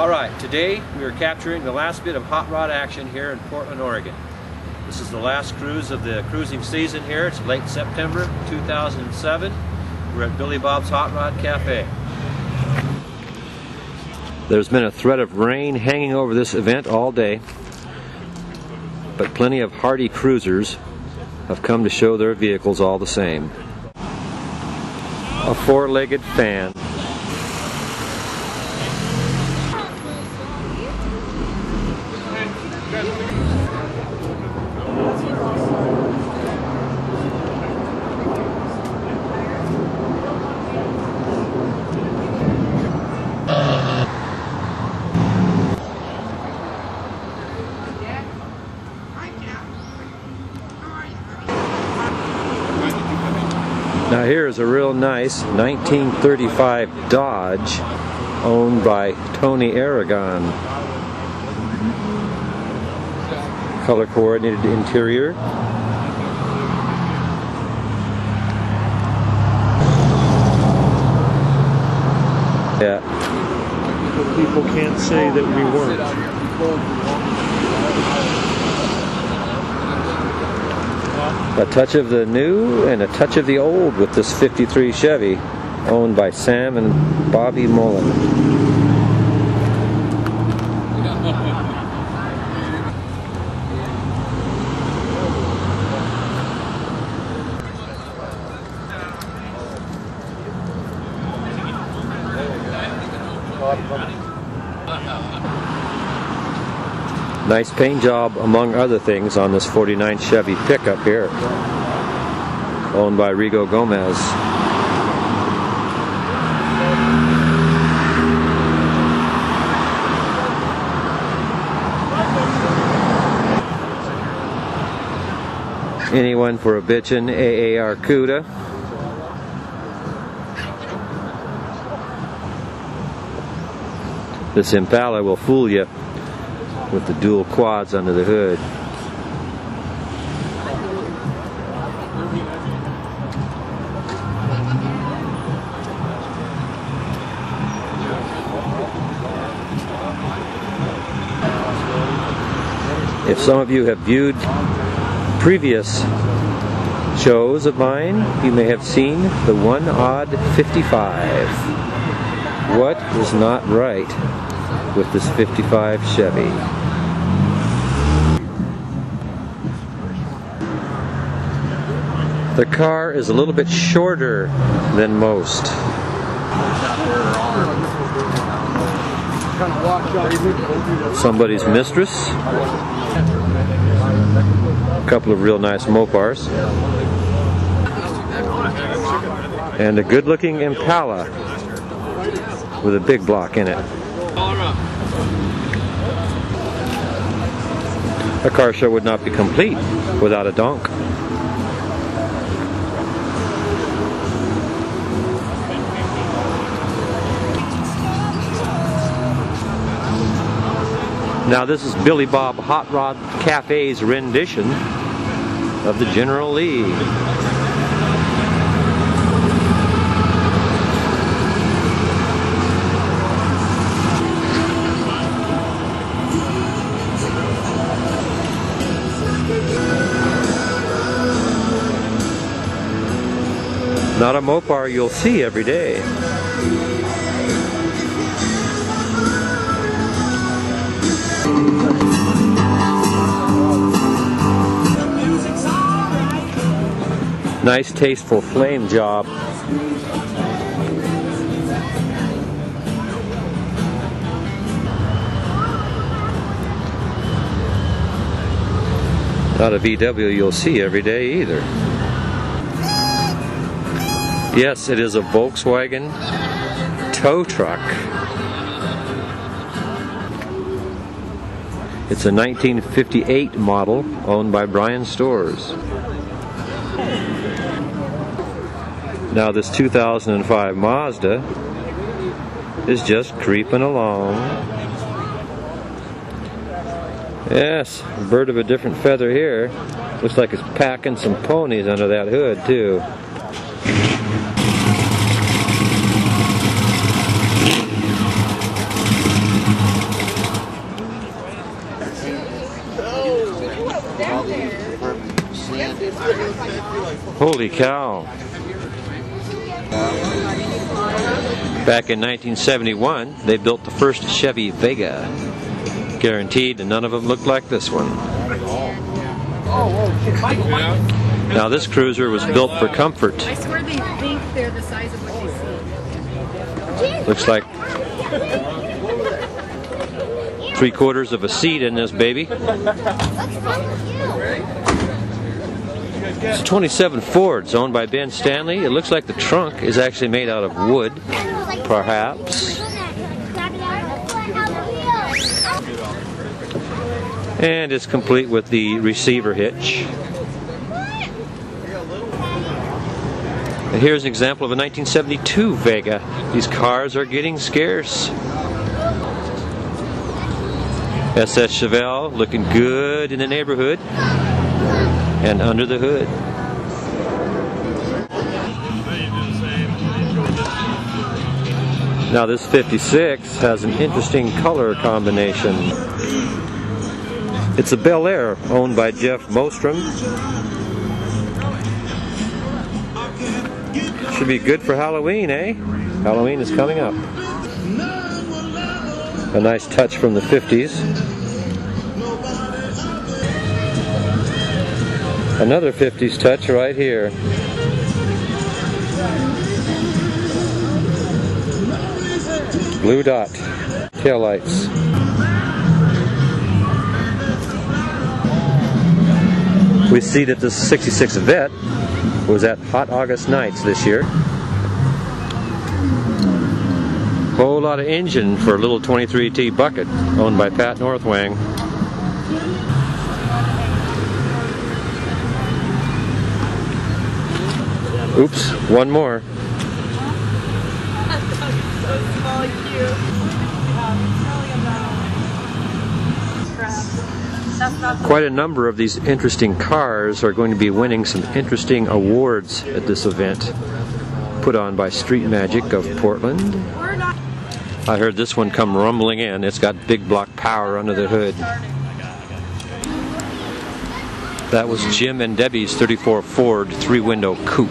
All right, today we are capturing the last bit of hot rod action here in Portland, Oregon. This is the last cruise of the cruising season here. It's late September 2007. We're at Billy Bob's Hot Rod Cafe. There's been a threat of rain hanging over this event all day, but plenty of hardy cruisers have come to show their vehicles all the same. A four-legged fan here is a real nice 1935 Dodge owned by Tony Aragon. Color coordinated interior. Yeah. People can't say that we weren't. A touch of the new and a touch of the old with this 53 Chevy owned by Sam and Bobby Mullen. Nice paint job, among other things, on this 49 Chevy pickup here, owned by Rigo Gomez. Anyone for a bitchin' AAR CUDA? This Impala will fool you with the dual quads under the hood. If some of you have viewed previous shows of mine, you may have seen the one odd 55. What is not right with this 55 Chevy? The car is a little bit shorter than most. Somebody's mistress. A couple of real nice Mopars. And a good looking Impala with a big block in it. A car show would not be complete without a donk. Now this is Billy Bob Hot Rod Cafe's rendition of the General Lee. Not a Mopar you'll see every day. Nice tasteful flame job. Not a VW you'll see every day either. Yes, it is a Volkswagen tow truck. It's a 1958 model owned by Brian Stores. Now this 2005 Mazda is just creeping along. Yes, bird of a different feather here. Looks like it's packing some ponies under that hood too. Holy cow. Back in 1971, they built the first Chevy Vega. Guaranteed, and none of them looked like this one. Now, this cruiser was built for comfort. I swear they think they're the size of what you see. Looks like three quarters of a seat in this baby. It's a 27 Ford. It's owned by Ben Stanley. It looks like the trunk is actually made out of wood, perhaps. And it's complete with the receiver hitch. And here's an example of a 1972 Vega. These cars are getting scarce. SS Chevelle looking good in the neighborhood and under the hood. Now this 56 has an interesting color combination. It's a Bel Air owned by Jeff Mostrom. Should be good for Halloween, eh? Halloween is coming up. A nice touch from the 50s. Another 50s touch right here. Blue dot tail lights. We see that this 66 Vette was at Hot August Nights this year. Whole lot of engine for a little 23T bucket owned by Pat Northwang. Oops, one more. Quite a number of these interesting cars are going to be winning some interesting awards at this event put on by Street Magic of Portland. I heard this one come rumbling in. It's got big block power under the hood. That was Jim and Debbie's 34 Ford three window coupe.